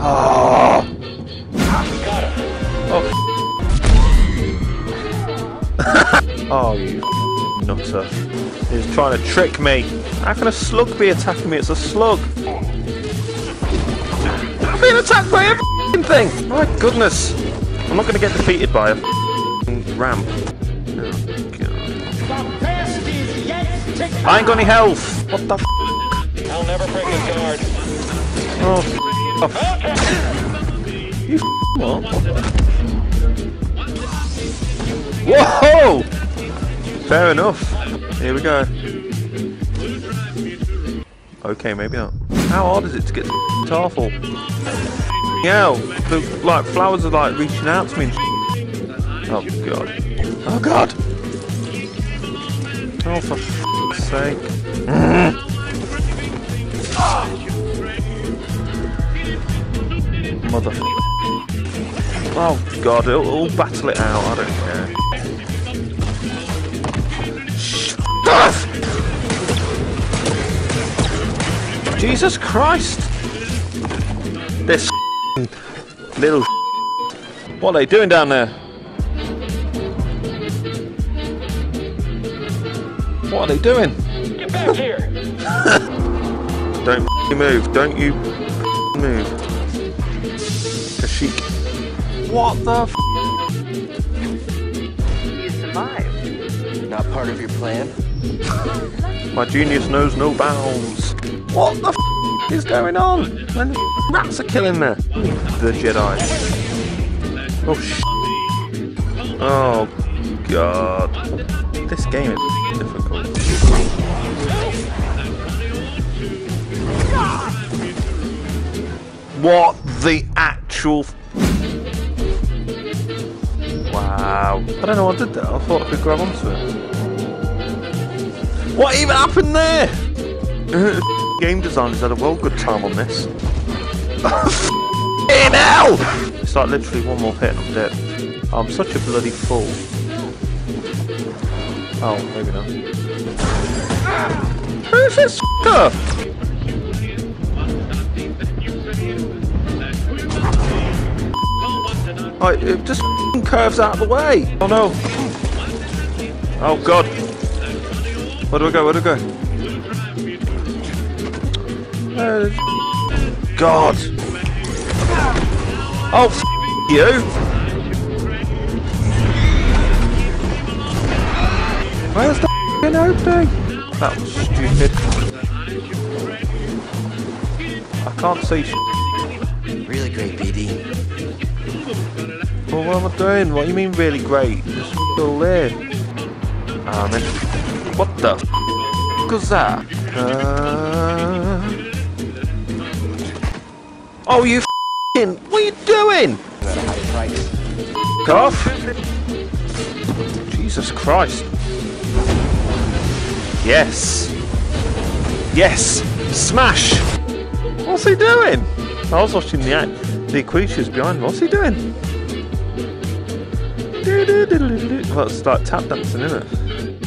Oh. Oh. oh, you nutter. He's trying to trick me. How can a slug be attacking me? It's a slug. I'm being attacked by a thing. My goodness. I'm not going to get defeated by a ramp. Oh, I ain't got any health. What the f? I'll never break his guard. Oh. You what? Whoa! Fair enough. Here we go. Okay, maybe not. How hard is it to get the Tarful? Yeah, the like flowers are like reaching out to me. Oh god. Oh god. Oh for sake. Mother. Oh god, it'll, it'll battle it out. I don't care. Jesus Christ! This little. What are they doing down there? What are they doing? Get back here! Don't move. Don't you move. Kashyyyk. What the f? You survived. Not part of your plan? My genius knows no bounds. What the f is going on? When the rats are killing me. The Jedi. Oh sh. Oh god. This game is difficult. What the actual Wow. I don't know what I did there. I thought I could grab onto it. What even happened there? Game designers had a well good time on this. F***ing hell! It's like literally one more hit and I'm dead. I'm such a bloody fool. Oh, maybe not. Who's this f***er? Oh, it just curves out of the way. Oh no. Oh god. Where do I go? Where do I go? Uh, God. Oh, f you. Where's the f***ing opening? That was stupid. I can't see sh Really great, BD. Well, what am I doing? What do you mean really great? It's still there. Ah, man. What the f was that? Uh... Oh, you f***ing... What are you doing? F off. Jesus Christ. Yes. Yes. Smash. What's he doing? I was watching the act, the creatures behind. What's he doing? Well, it's like tap dancing, isn't it?